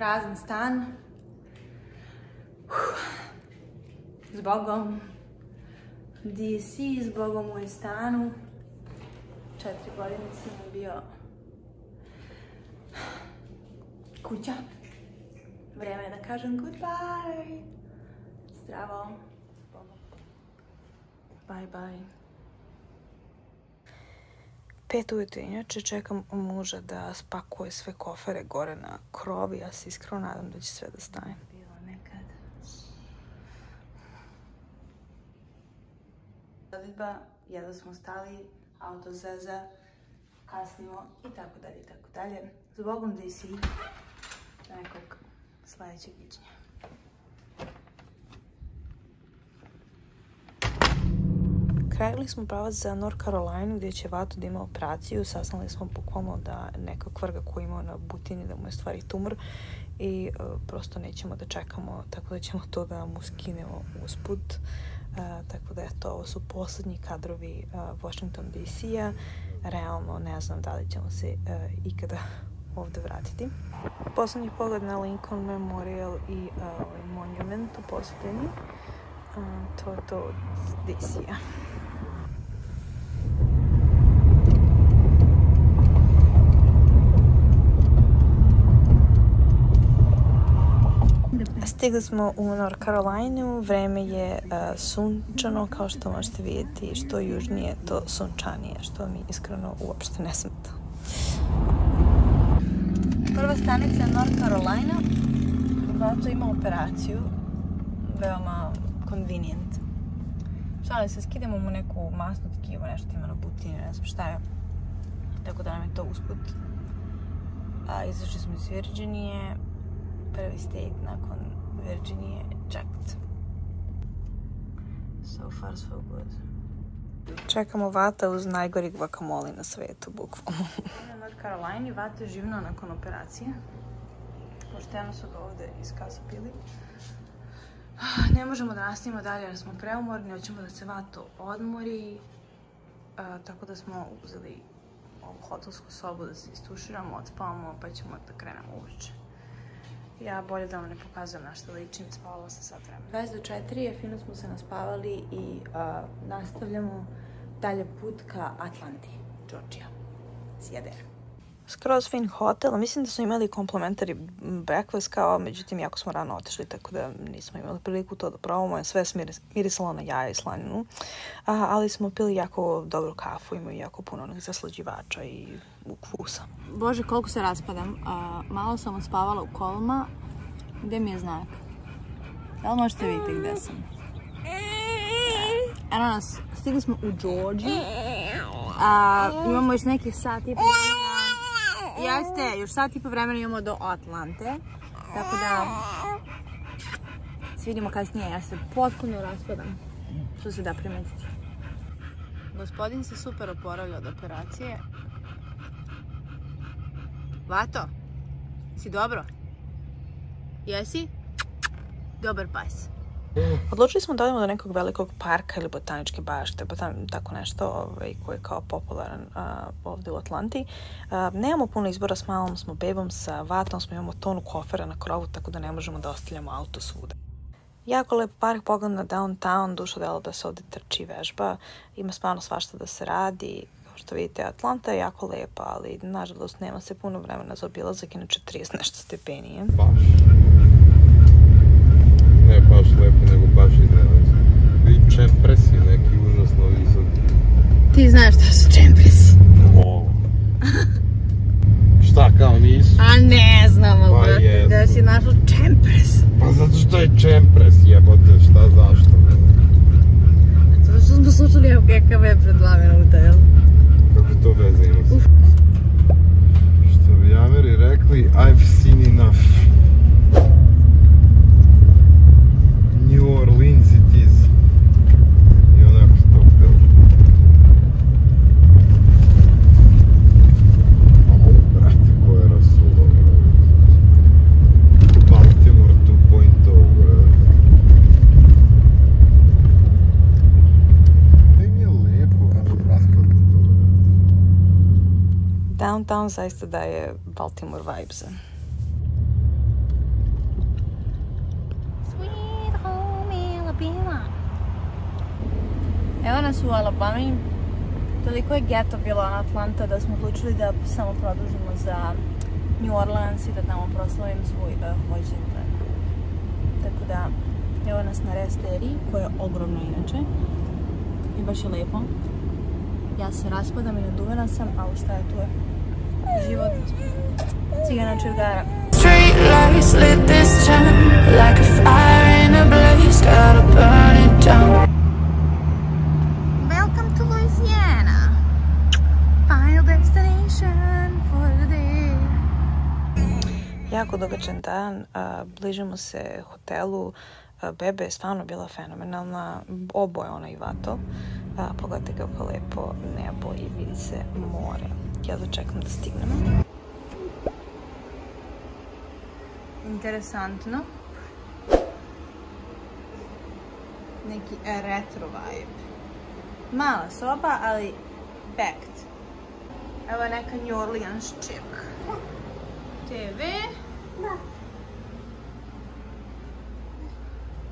prazan stan. Zbogom. DC, zbogom u stanu. Četiri godine sam bio kuća. Vreme je da kažem goodbye. Zdravo. Bye bye. Pet ujutro inače čekam muža da spakuje sve kofere gore na krovi. Ja se iskreno nadam da će sve da stane. Bilo nekad. Jedva smo stali, auto zeza, kasnimo i tako dalje i tako dalje. Zbogom DC nekog sljedećeg viđenja. Krenuli smo pravac za North Carolina gdje će Vato da ima operaciju. Saznali smo bukvalno da neka kvrga koju ima na butini da mu je stvari tumor i e, prosto nećemo da čekamo tako da ćemo to da mu skinemo usput. Uh, tako da eto, ovo su posljednji kadrovi uh, Washington DC-a. Realno ne znam da li ćemo se ikada ovdje vratiti. Poslednji pogled na Lincoln Memorial i ovaj monument u posljednji. to je to od DC-a. Stigli smo u North Carolina, vreme je uh, sunčano kao što možete vidjeti, što južnije to sunčanije, što mi iskreno uopšte ne smeta. Prva stanica je North Carolina, Vato ima operaciju, veoma convenient. Šalim se, skidemo mu neku masnu tkivu, nešto ima na butini, ne znam šta je. Tako da nam je to usput. A, izašli smo iz Virginije, prvi state nakon Virginije checked. So far so good. Čekamo Vata uz najgori guacamole na svetu, bukvalno. Na North Carolina Vata je živno nakon operacije. Pošteno su ga ovdje iskasapili. Ne možemo da nastavimo dalje jer smo preumorni, hoćemo da se Vato odmori. tako da smo uzeli ovu hotelsku sobu da se istuširamo, odspavamo pa ćemo da krenemo uveče. Ja bolje da vam ne pokazujem na što ličim, spavala sam sat vremena. 20 do 4 je, fino smo se naspavali i nastavljamo dalje put ka Atlanti, Georgia. Sjeder. Skroz fin hotel, mislim da smo imali complimentary breakfast kao, međutim jako smo rano otišli, tako da nismo imali priliku to da probamo. Sve je mirisalo na jaja i slaninu, ali smo pili jako dobru kafu, imaju jako puno onih zaslađivača i ukusa. Bože, koliko se raspadam. malo sam ospavala u kolima. Gdje mi je znak? Da li možete vidjeti gdje sam? Eno nas, stigli smo u Georgiji. imamo još nekih sat i po vremena. Jeste, još sat i po vremena imamo do Atlante. Tako da se vidimo kasnije. Ja se potpuno raspadam. Što se da primetiti. Gospodin se super oporavlja od operacije. Vato, si dobro? Jesi? Dobar pas. Odlučili smo da odemo do nekog velikog parka ili botaničke bašte, pa tako nešto ovaj, koji je kao popularan ovdje u Atlanti. nemamo puno izbora s malom, smo bebom, sa vatom, smo imamo tonu kofera na krovu, tako da ne možemo da ostavljamo auto svuda. Jako lep park, pogled na downtown, dušo delo da se ovdje trči vežba, ima stvarno svašta da se radi, što vidite, Atlanta je jako lepa, ali nažalost nema se puno vremena za obilazak, inače 30 nešto stepenije. Baš. Ne baš lepo, nego baš idealno. I čempresi neki užasno visoki. Ti znaš šta su čempresi? O. Šta kao nisu? A ne znam, ali pa da si našao čempres. Pa zato što je čempres jebote, šta zašto? Zato što smo slušali je pred dva minuta, jel? Kako to veze ima se? Što bi Ameri rekli, I've seen enough. Town zaista daje Baltimore vibes. Sweet home Evo nas u Alabama. Toliko je geto bilo na Atlanta da smo odlučili da samo produžimo za New Orleans i da tamo proslavim svoj eh, uh, hođendan. Tako da, evo nas na Resteriji, koja je ogromna inače. I baš je lepo. Ja se raspadam i naduvena sam, a ustaje tu je. Život cigana čergara. Street lights lit this town like a fire in a blaze, gotta burn it down. Welcome to Louisiana. Final destination for the day. Jako dogačan dan, bližimo se hotelu, Bebe je stvarno bila fenomenalna, oboje ona i Vato. Pogledajte kako lepo nebo i vidi se more. Ja čekam da stignemo. Interesantno. Neki retro vibe. Mala soba, ali packed. Evo neka New Orleans chick. TV. Da.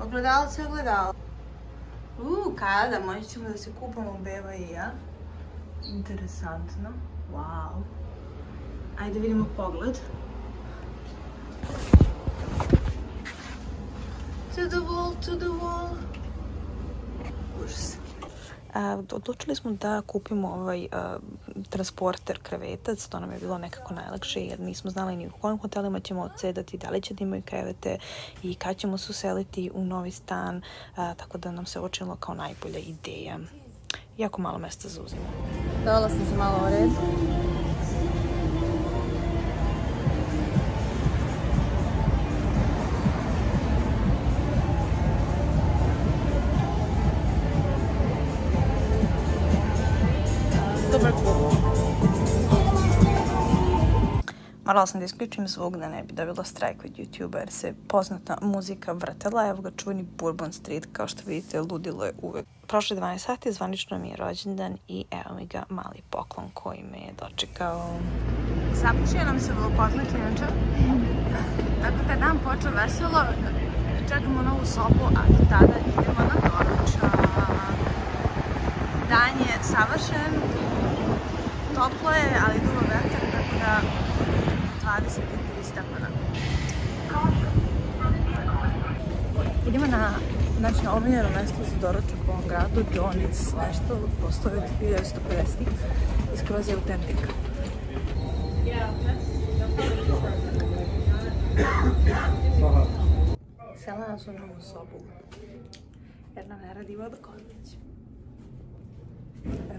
Ogledalce, ogledalo. Uuu, kada, moći ćemo da se kupamo beba i ja. Interesantno. Wow. Ajde vidimo pogled. To the wall, to the wall. Užas. odlučili smo da kupimo ovaj transporter krevetac, to nam je bilo nekako najlakše jer nismo znali ni u kojim hotelima ćemo odsedati, da li će da imaju krevete i kad ćemo se useliti u novi stan, tako da nam se očinilo kao najbolja ideja. Jako malo mesta zauzimo. Dala sam se malo u red. Morala sam da isključim zvuk da ne bi dobila strajk od YouTube jer se poznata muzika vrtela. Evo ga čuveni Bourbon Street, kao što vidite, ludilo je uvek. Prošle 12 sati, zvanično mi je rođendan i evo mi ga mali poklon koji me je dočekao. Zapušio nam se vlopotnik inače. Tako taj dan počeo veselo, čekamo novu sobu, a do tada idemo na doručak. Dan je savršen, toplo je, ali dugo vetar, tako da 23 stepena. Idemo na, znači, na omiljeno mjesto za doručak u ovom gradu, Johnny's, nešto, postoje od 1950 i skroz je autentik. Sela nas u novu sobu, jer nam ne radi kod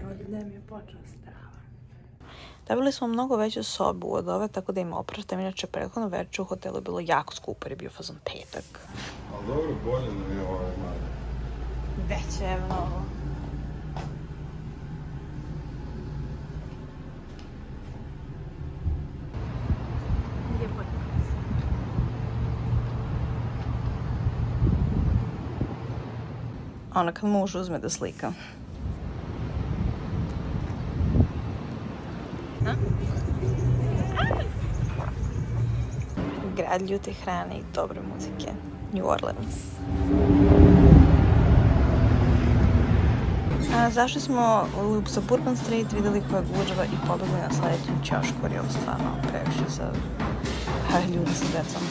Rođendan mi je počeo strava. Dobili smo mnogo veću sobu od ove, tako da im opraštam. Inače, prethodno večer u hotelu je bilo jako skupo jer je bio fazon petak. Ali dobro, bolje da je ovaj mali. Veće je mnogo. Ono kad muž uzme da slika. Grad ljute hrane i dobre muzike. New Orleans. A, zašli smo u Suburban Street, vidjeli koja je gužava i pobegli na sljedećem ćošku jer je ovo stvarno previše za ljudi sa decom.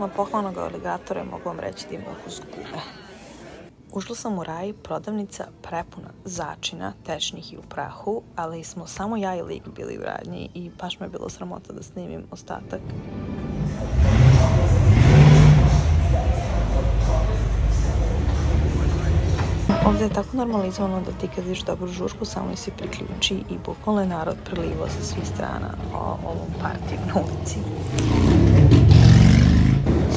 Smo pohvalnog aligatora i mogu vam reći da ima ukus gume. Ušla sam u raj, prodavnica prepuna začina, tečnih i u prahu, ali smo samo ja i lik bili u radnji i baš me je bilo sramota da snimim ostatak. Ovdje je tako normalizovano da ti kad vidiš dobru žušku samo si priključi i bukvalno je narod prelivao sa svih strana o ovom partiju na ulici.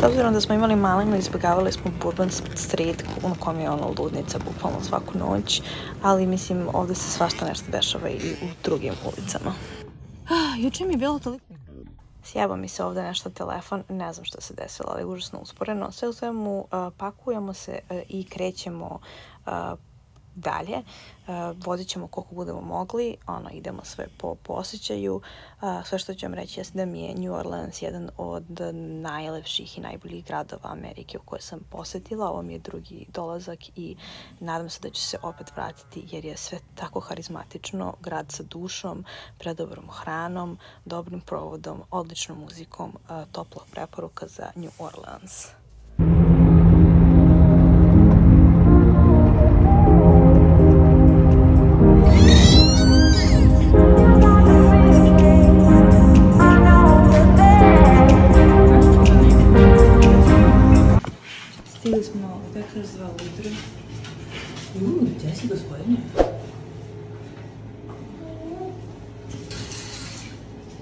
S obzirom da smo imali malinu, izbjegavali smo Bourbon Street u kom je ono ludnica bukvalno svaku noć, ali mislim ovdje se svašta nešto dešava i u drugim ulicama. juče mi je bilo toliko... Sjeba mi se ovdje nešto telefon, ne znam što se desilo, ali užasno usporeno. Sve u svemu uh, pakujemo se uh, i krećemo uh, dalje. Uh, vozit ćemo koliko budemo mogli, ono, idemo sve po, po osjećaju. Uh, sve što ću vam reći jeste da mi je New Orleans jedan od najlepših i najboljih gradova Amerike u koje sam posetila. Ovo mi je drugi dolazak i nadam se da ću se opet vratiti jer je sve tako harizmatično. Grad sa dušom, predobrom hranom, dobrim provodom, odličnom muzikom, uh, topla preporuka za New Orleans.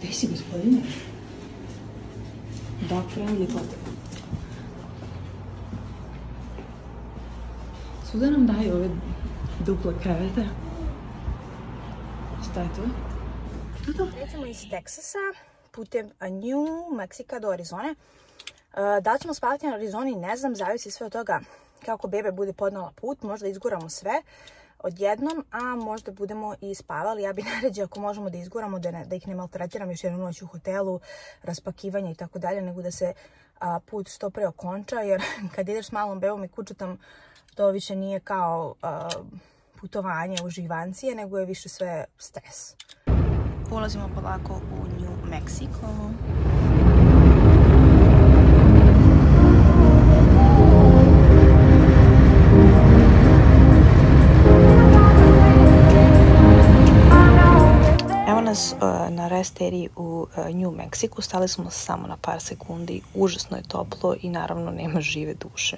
Gdje si gospodine? Dog friendly hotel. Svuda nam daju ove duple krevete. Šta je to? Krećemo iz Teksasa putem New Mexico do Arizone. Uh, da ćemo spavati na Arizoni, ne znam, zavisi sve od toga kako bebe bude podnala put, možda izguramo sve odjednom, a možda budemo i spavali. Ja bi naređe ako možemo da izguramo, da, ne, da ih ne maltretiram još jednu noć u hotelu, raspakivanje i tako dalje, nego da se put što pre okonča, jer kad ideš s malom bebom i kučetom, to više nije kao a, putovanje živancije, nego je više sve stres. Ulazimo polako u New Mexico. Nas uh, na resteri u uh, New Mexico. Stali smo samo na par sekundi. Užasno je toplo i naravno nema žive duše.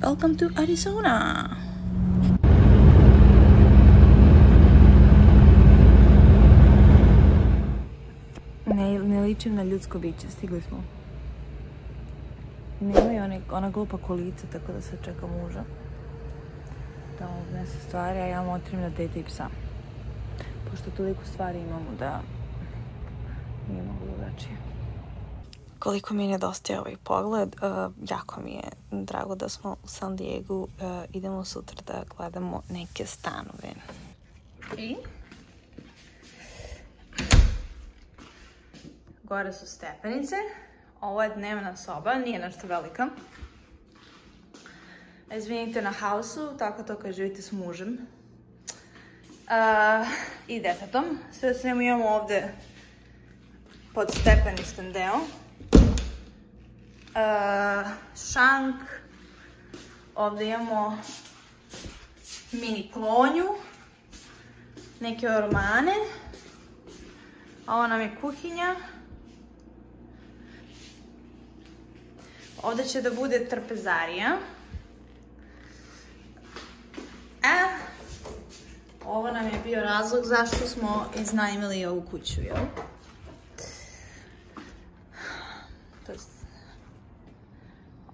Welcome to Arizona! Ne, ne ličim na ljudsko biće, stigli smo. Nemaju one, ona glupa kolica, tako da se čeka muža. Da odnese stvari, a ja motrim na dete i psa. Pošto toliko stvari imamo da nije mogu drugačije. Koliko mi je nedostaje ovaj pogled, uh, jako mi je drago da smo u San Diego. Uh, idemo sutra da gledamo neke stanove. I? Gore su stepenice. Ovo je dnevna soba, nije nešto velika. Izvinite na hausu, tako to kad živite s mužem. I detetom. Sve svemu imamo ovde pod stepeništem deo. Šank. Ovde imamo mini klonju. Neke ormane. Ovo nam je kuhinja. Ovde će da bude trpezarija. Ovo nam je bio razlog zašto smo iznajmili ovu kuću, jel?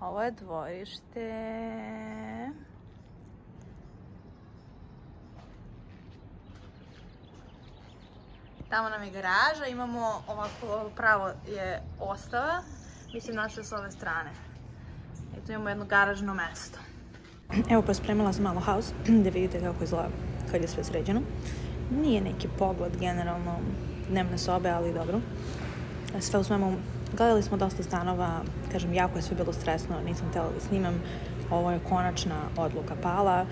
Ovo je dvorište. Tamo nam je garaža, imamo ovako, pravo je ostava, mislim naše s ove strane. I tu imamo jedno garažno mesto. Evo pa spremila sam malo house, da vidite kako izgleda kad je sve sređeno. Nije neki pogled generalno dnevne sobe, ali dobro. Sve u svemu, gledali smo dosta stanova, kažem, jako je sve bilo stresno, nisam htjela da snimam. Ovo je konačna odluka pala,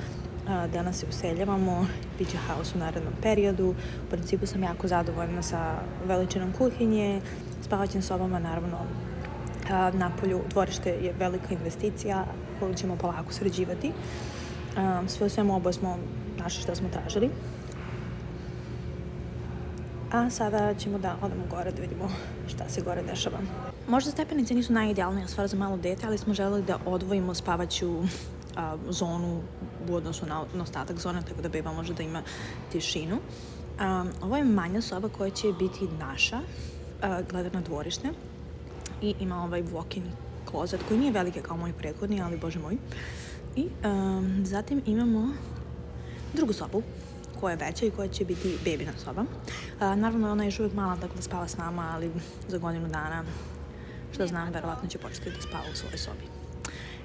danas se useljavamo, bit će haos u narednom periodu. U principu sam jako zadovoljna sa veličinom kuhinje, spavaćim sobama, naravno, napolju dvorište je velika investicija koju ćemo polako sređivati. Sve u svemu oboje smo našli što smo tražili. A sada ćemo da odemo gore da vidimo šta se gore dešava. Možda stepenice nisu najidealnija stvar za malo dete, ali smo želeli da odvojimo spavaću zonu u odnosu na, ostatak zone, tako da beba može da ima tišinu. Ovo je manja soba koja će biti naša, gleda na dvorište i ima ovaj walk-in klozet koji nije velike kao moj prethodni, ali bože moj. I zatim imamo drugu sobu koja je veća i koja će biti bebina soba. naravno, ona je još uvijek mala, dakle spava s nama, ali za godinu dana, što znam, verovatno će početi da spava u svojoj sobi.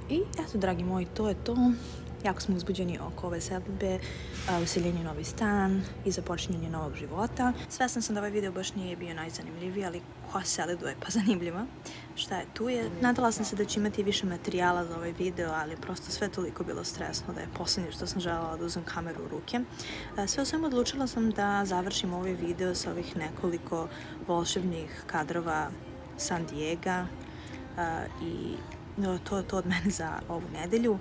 I eto, dragi moji, to je to. Jako smo uzbuđeni oko ove selbe, useljenje novi stan i započinjenje novog života. Svesna sam da ovaj video baš nije bio najzanimljiviji, ali ko selidu je pa zanimljiva. Šta je tu je? Nadala sam se da će imati više materijala za ovaj video, ali prosto sve toliko bilo stresno da je posljednje što sam željela da uzem kameru u ruke. Sve o svemu odlučila sam da završim ovaj video sa ovih nekoliko volšebnih kadrova San Diego i to je to od mene za ovu nedelju.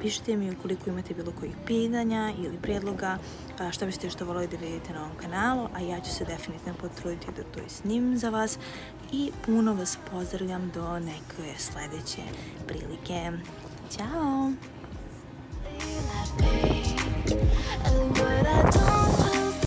Pišite mi ukoliko imate bilo kojih pitanja ili prijedloga, što biste što volili da vidite na ovom kanalu, a ja ću se definitivno potruditi da to i snim za vas i puno vas pozdravljam do neke sljedeće prilike. Ćao!